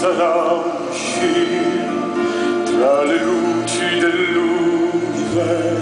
sarà uscire tra le luci dell'universo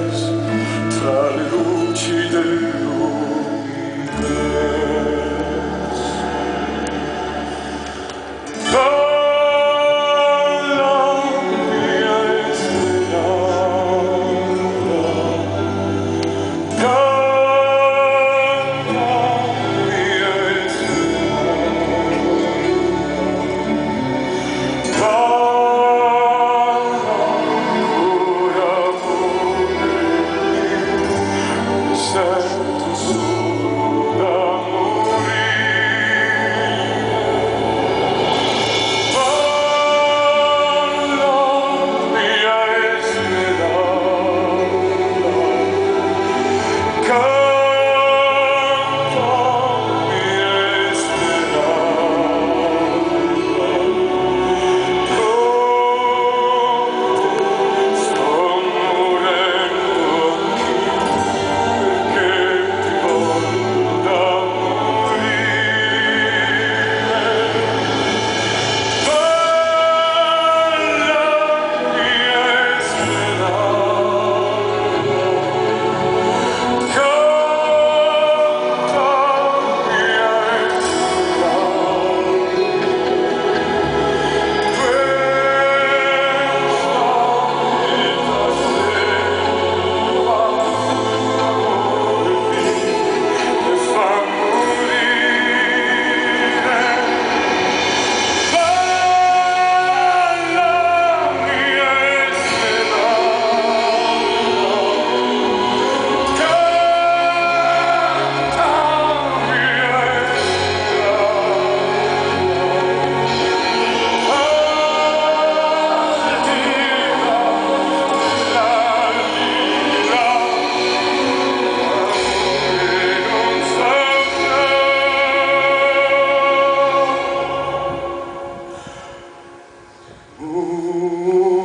Ooh.